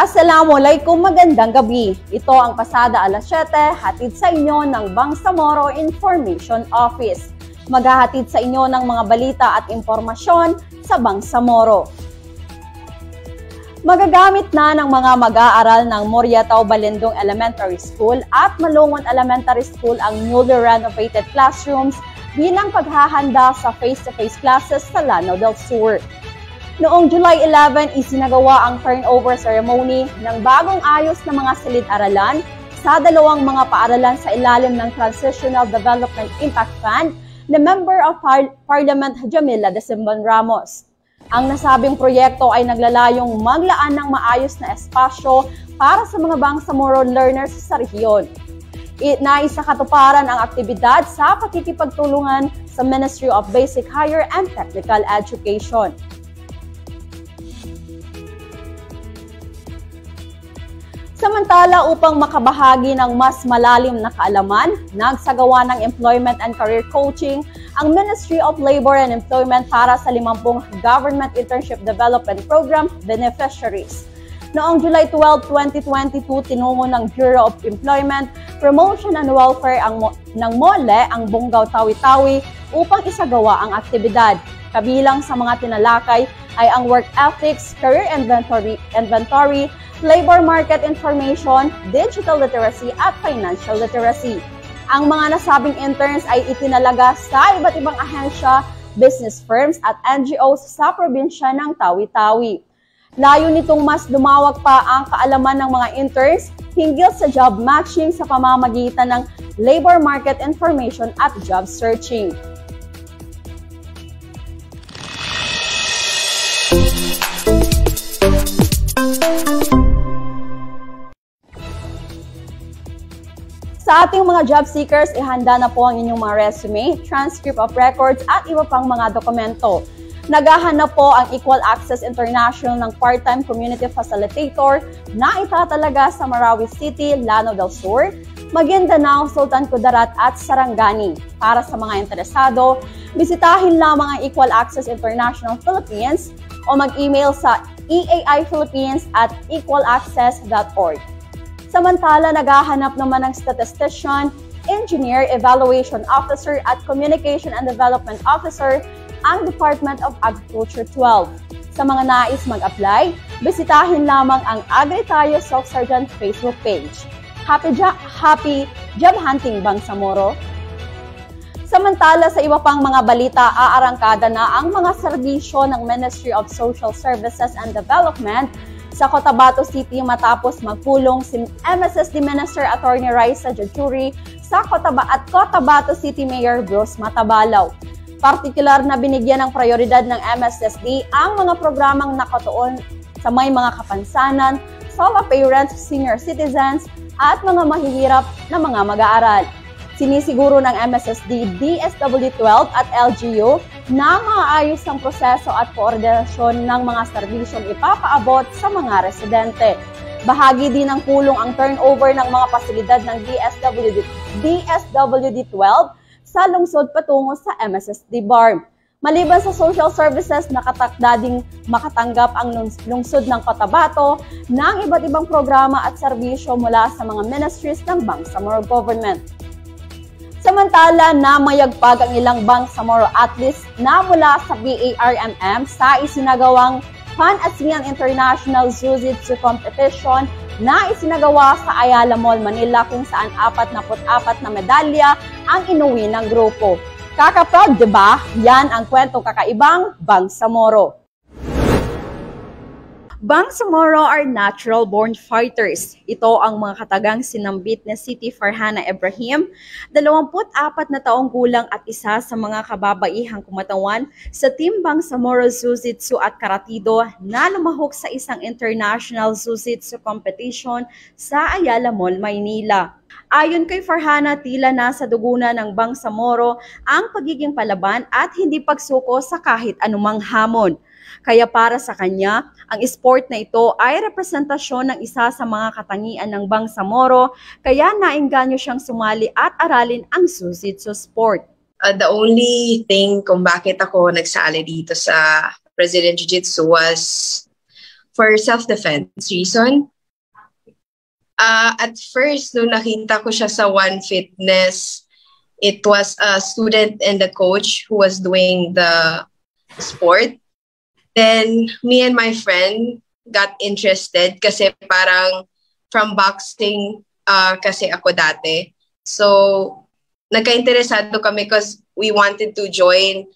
Assalamualaikum, magandang gabi. Ito ang pasada alas 7, hatid sa inyo ng Bangsamoro Information Office. Maghahatid sa inyo ng mga balita at impormasyon sa Bangsamoro. Magagamit na ng mga mag-aaral ng Moriatao Balendong Elementary School at Malungon Elementary School ang newly renovated classrooms bilang paghahanda sa face-to-face classes sa Lanao del Sur. Noong July 11, isinagawa ang turnover ceremony ng bagong ayos na mga silid-aralan sa dalawang mga paaralan sa ilalim ng Transitional Development Impact Fund na Member of Par- Parliament Jamila Decimban Ramos. Ang nasabing proyekto ay naglalayong maglaan ng maayos na espasyo para sa mga Bangsamoro learners sa rehiyon. Nais sa katuparan ang aktibidad sa pakikipagtulungan sa Ministry of Basic Higher and Technical Education. Samantala, upang makabahagi ng mas malalim na kaalaman, nagsagawa ng Employment and Career Coaching ang Ministry of Labor and Employment para sa 50 Government Internship Development Program beneficiaries. Noong July 12, 2022, tinungo ng Bureau of Employment, Promotion and Welfare ang, ng MOLE ang Bungaw Tawi-Tawi upang isagawa ang aktibidad. Kabilang sa mga tinalakay ay ang work ethics, career inventory, inventory labor market information, digital literacy at financial literacy. Ang mga nasabing interns ay itinalaga sa iba't ibang ahensya, business firms at NGOs sa probinsya ng Tawi-Tawi. Layo nitong mas lumawag pa ang kaalaman ng mga interns hinggil sa job matching sa pamamagitan ng labor market information at job searching. Sa ating mga job seekers, ihanda na po ang inyong mga resume, transcript of records at iba pang mga dokumento. Naghahanap po ang Equal Access International ng part-time community facilitator na itatalaga sa Marawi City, Lano del Sur, Maguindanao, Sultan Kudarat at Sarangani. Para sa mga interesado, bisitahin lamang ang Equal Access International Philippines o mag-email sa eaiphilippines at equalaccess.org. Samantala, naghahanap naman ng statistician, engineer, evaluation officer at communication and development officer ang Department of Agriculture 12. Sa mga nais mag-apply, bisitahin lamang ang Agritayo Sock Sergeant Facebook page. Happy, jo- happy job hunting Bangsamoro! Samantala sa iba pang mga balita, aarangkada na ang mga serbisyo ng Ministry of Social Services and Development sa Cotabato City matapos magpulong si MSSD Minister Attorney Raisa Jajuri sa Cotaba at Cotabato City Mayor Bruce Matabalaw. Partikular na binigyan ng prioridad ng MSSD ang mga programang nakatuon sa may mga kapansanan, solo parents, senior citizens, at mga mahihirap na mga mag-aaral. Sinisiguro ng MSSD, DSW12 at LGU na maayos ang proseso at koordinasyon ng mga serbisyong ipapaabot sa mga residente. Bahagi din ng kulong ang turnover ng mga pasilidad ng DSWD, DSWD12 sa lungsod patungo sa MSSD BARM. Maliban sa social services, nakatakda ding makatanggap ang lungsod ng Cotabato ng iba't ibang programa at serbisyo mula sa mga ministries ng Bangsamoro Government. Samantala, namayagpag ang ilang Bangsamoro athletes na mula sa BARMM sa isinagawang Pan-ASEAN International Jiu-Jitsu Competition na isinagawa sa Ayala Mall, Manila kung saan 44 na medalya ang inuwi ng grupo. Kaka-proud, di ba? Yan ang kwento kakaibang Bangsamoro. Bangsamoro are natural-born fighters. Ito ang mga katagang sinambit na Siti Farhana Ibrahim, 24 na taong gulang at isa sa mga kababaihang kumatawan sa Team Bangsamoro Jiu-Jitsu at Karatido na lumahok sa isang international Jiu-Jitsu competition sa Ayala Mall, Maynila. Ayon kay Farhana, tila nasa duguna ng Bangsamoro ang pagiging palaban at hindi pagsuko sa kahit anumang hamon. Kaya para sa kanya, ang sport na ito ay representasyon ng isa sa mga katangian ng Bangsamoro, kaya nainganyo siyang sumali at aralin ang Jiu-Jitsu sport. Uh, the only thing kung bakit ako nagsali dito sa President Jiu-Jitsu was for self-defense reason. Uh, at first, nung nakita ko siya sa One Fitness, it was a student and the coach who was doing the sport. Then, me and my friend got interested kasi parang from boxing uh, kasi ako dati. So, nagka-interesado kami because we wanted to join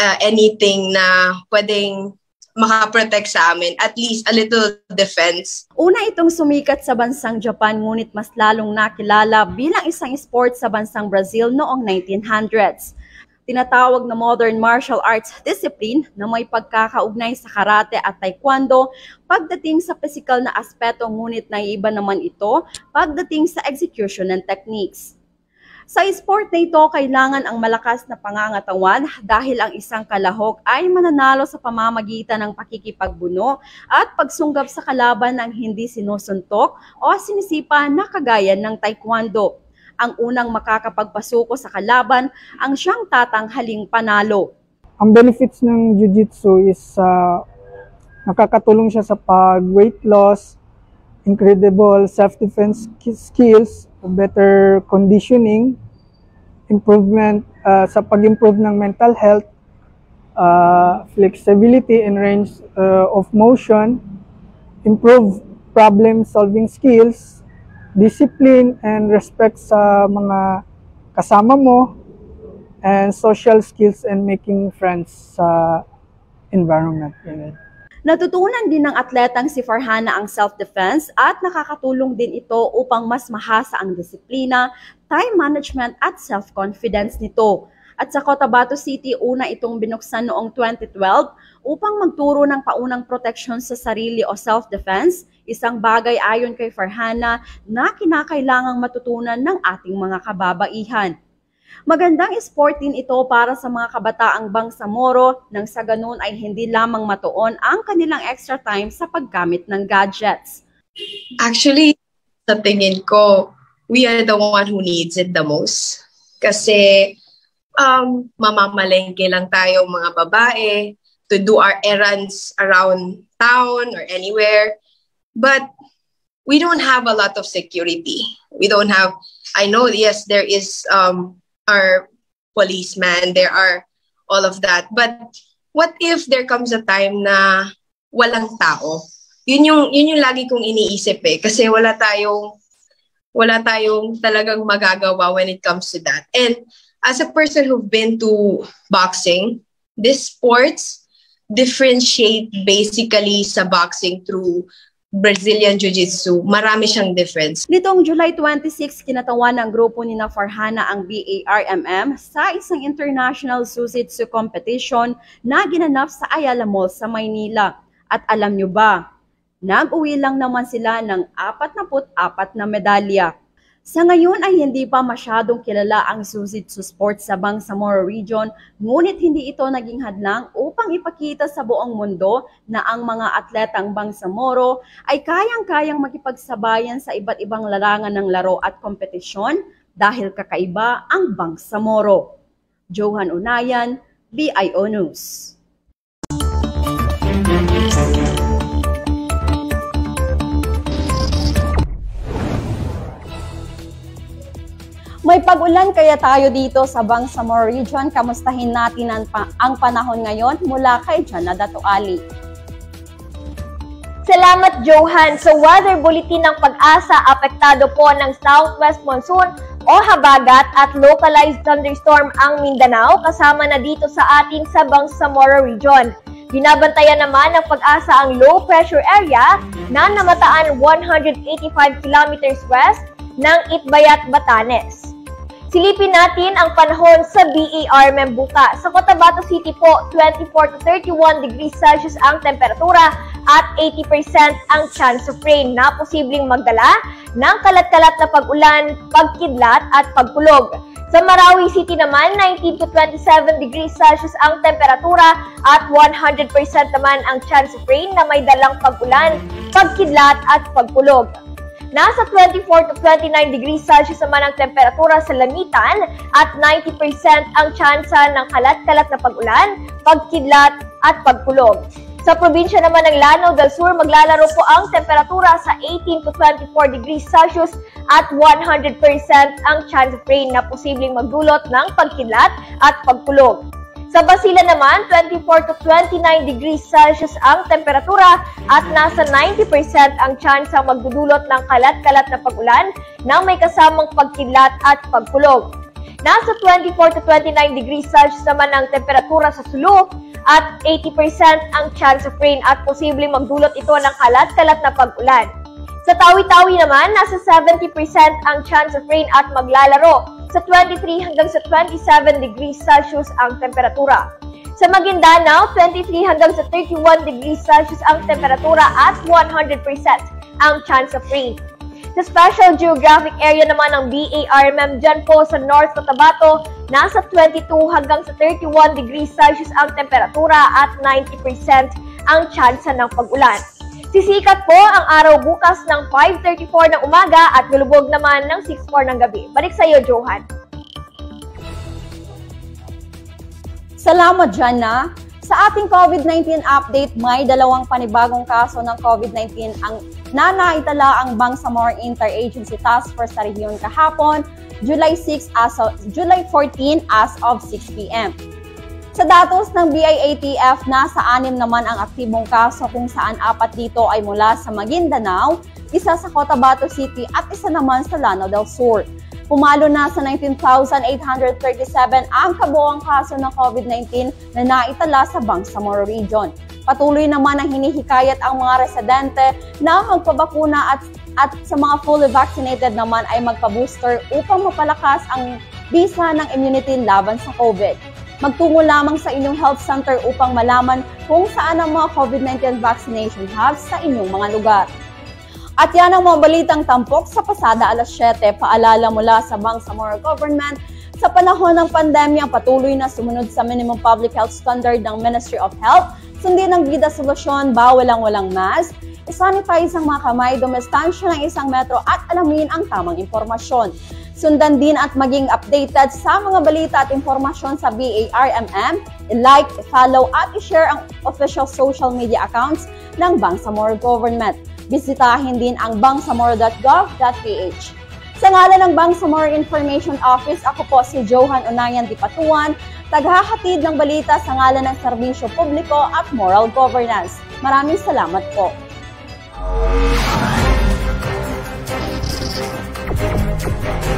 uh, anything na pwedeng makaprotect sa amin, at least a little defense. Una itong sumikat sa bansang Japan ngunit mas lalong nakilala bilang isang sport sa bansang Brazil noong 1900s. Tinatawag na modern martial arts discipline na may pagkakaugnay sa karate at taekwondo pagdating sa physical na aspeto ngunit naiiba naman ito pagdating sa execution and techniques. Sa sport na ito, kailangan ang malakas na pangangatawan dahil ang isang kalahok ay mananalo sa pamamagitan ng pakikipagbuno at pagsunggab sa kalaban ng hindi sinusuntok o sinisipa na kagaya ng taekwondo. Ang unang makakapagpasuko sa kalaban ang siyang tatanghaling panalo. Ang benefits ng jiu-jitsu is uh, nakakatulong siya sa pag-weight loss, incredible self-defense skills, better conditioning, improvement uh, sa pag-improve ng mental health, uh, flexibility and range uh, of motion, improve problem-solving skills, discipline and respect sa mga kasama mo, and social skills and making friends sa environment. Natutunan din ng atletang si Farhana ang self-defense at nakakatulong din ito upang mas mahasa ang disiplina, time management at self-confidence nito. At sa Cotabato City, una itong binuksan noong 2012 upang magturo ng paunang proteksyon sa sarili o self-defense, isang bagay ayon kay Farhana na kinakailangang matutunan ng ating mga kababaihan. Magandang sport din ito para sa mga kabataang Bangsamoro nang sa ganun ay hindi lamang matuon ang kanilang extra time sa paggamit ng gadgets. Actually, sa tingin ko, we are the one who needs it the most. Kasi um, mamamalengke lang tayo mga babae to do our errands around town or anywhere. But we don't have a lot of security. We don't have, I know, yes, there is um, are policemen, there are all of that. But what if there comes a time na walang tao? Yun yung yun yung lagi kong iniisip eh kasi wala tayong wala tayong talagang magagawa when it comes to that. And as a person who've been to boxing, this sports differentiate basically sa boxing through Brazilian Jiu-Jitsu, marami siyang difference. Nitong July 26, kinatawan ng grupo ni na Farhana ang BARMM sa isang international Jiu-Jitsu competition na ginanap sa Ayala Mall sa Maynila. At alam nyo ba, nag-uwi lang naman sila ng 44 na medalya. Sa ngayon ay hindi pa masyadong kilala ang Jiu-Jitsu sports sa Bangsamoro region, ngunit hindi ito naging hadlang upang ipakita sa buong mundo na ang mga atletang Bangsamoro ay kayang-kayang makipagsabayan sa iba't ibang larangan ng laro at kompetisyon dahil kakaiba ang Bangsamoro. Johan Unayan, BIO News. May pag-ulan kaya tayo dito sa Bangsamoro Region. Kamustahin natin ang, pa- ang panahon ngayon mula kay Janada Tuali. Salamat Johan. Sa weather bulletin ng pag-asa, apektado po ng southwest monsoon o habagat at localized thunderstorm ang Mindanao kasama na dito sa ating sa Bangsamoro Region. Binabantayan naman ng pag-asa ang low pressure area na namataan 185 kilometers west ng Itbayat, Batanes. Silipin natin ang panahon sa BAR Membuka. Sa Cotabato City po, 24 to 31 degrees Celsius ang temperatura at 80% ang chance of rain na posibleng magdala ng kalat-kalat na pag-ulan, pagkidlat at pagkulog. Sa Marawi City naman, 19 to 27 degrees Celsius ang temperatura at 100% naman ang chance of rain na may dalang pag-ulan, pagkidlat at pagkulog. Nasa 24 to 29 degrees Celsius naman ang temperatura sa Lamitan at 90% ang tsansa ng kalat-kalat na pag-ulan, pagkidlat at pagkulog. Sa probinsya naman ng Lanao del Sur, maglalaro po ang temperatura sa 18 to 24 degrees Celsius at 100% ang chance of rain na posibleng magdulot ng pagkidlat at pagkulog. Sa Basilan naman, 24 to 29 degrees Celsius ang temperatura at nasa 90% ang chance ang magdudulot ng kalat-kalat na pag-ulan na may kasamang pagkidlat at pagkulog. Nasa 24 to 29 degrees Celsius naman ang temperatura sa Sulu at 80% ang chance of rain at posibleng magdulot ito ng kalat-kalat na pag-ulan. Sa Tawi-Tawi naman, nasa 70% ang chance of rain at maglalaro. Sa 23 hanggang sa 27 degrees Celsius ang temperatura. Sa Maguindanao, 23 hanggang sa 31 degrees Celsius ang temperatura at 100% ang chance of rain. Sa Special Geographic Area naman ng BARMM dyan po sa North Cotabato, nasa 22 hanggang sa 31 degrees Celsius ang temperatura at 90% ang tsansa ng pag-ulan. Sisikat po ang araw bukas ng 5.34 ng umaga at lulubog naman ng 6.4 ng gabi. Balik sa iyo, Johan. Salamat, Jana. Sa ating COVID-19 update, may dalawang panibagong kaso ng COVID-19 ang nanaitala ang Bangsamoro Interagency Task Force sa rehiyon kahapon, July 6 as of, July 14 as of 6 p.m. Sa datos ng BIATF, nasa anim naman ang aktibong kaso kung saan apat dito ay mula sa Maguindanao, isa sa Cotabato City at isa naman sa Lanao del Sur. Pumalo na sa 19,837 ang kabuang kaso ng COVID-19 na naitala sa Bangsamoro Region. Patuloy naman ang hinihikayat ang mga residente na magpabakuna at, at sa mga fully vaccinated naman ay magpa-booster upang mapalakas ang bisa ng immunity laban sa COVID. Magtungo lamang sa inyong health center upang malaman kung saan ang mga COVID-19 vaccination hubs sa inyong mga lugar. At yan ang mga balitang tampok sa pasada alas 7. Paalala mula sa Bangsamoro Government, sa panahon ng pandemya, patuloy na sumunod sa minimum public health standard ng Ministry of Health, sundin ang bida solusyon, bawal ang walang mask, isanitize ang mga kamay, domestansya ng isang metro at alamin ang tamang impormasyon. Sundan din at maging updated sa mga balita at impormasyon sa BARMM. I-like, follow at share ang official social media accounts ng Bangsamoro Government. Bisitahin din ang bangsamoro.gov.ph. Sa ngalan ng Bangsamoro Information Office, ako po si Johan Unayan Dipatuan, taghahatid ng balita sa ngalan ng serbisyo publiko at moral governance. Maraming salamat po. Thank you.